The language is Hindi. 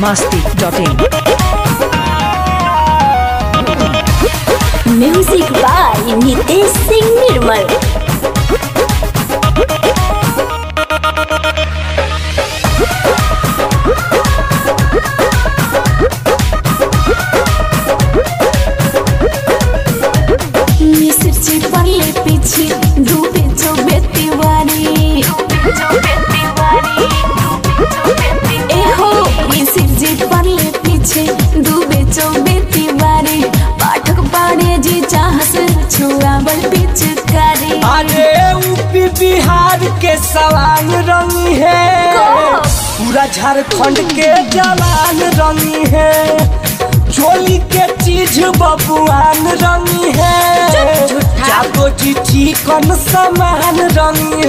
masti.in. Music by Nitesh Singh Nirmal. पीछे हो से पड़ले पीछे डूबे जो बेतीवारी पाठक पाड़े जी चाहस छुआवल पिचकारी। अरे यूपी बिहार के सवाल रंग है। पूरा झारखंड के जवान रंग है। चोली के चीज़ बबुआन रंग है। जादो जी चिकन समान रंग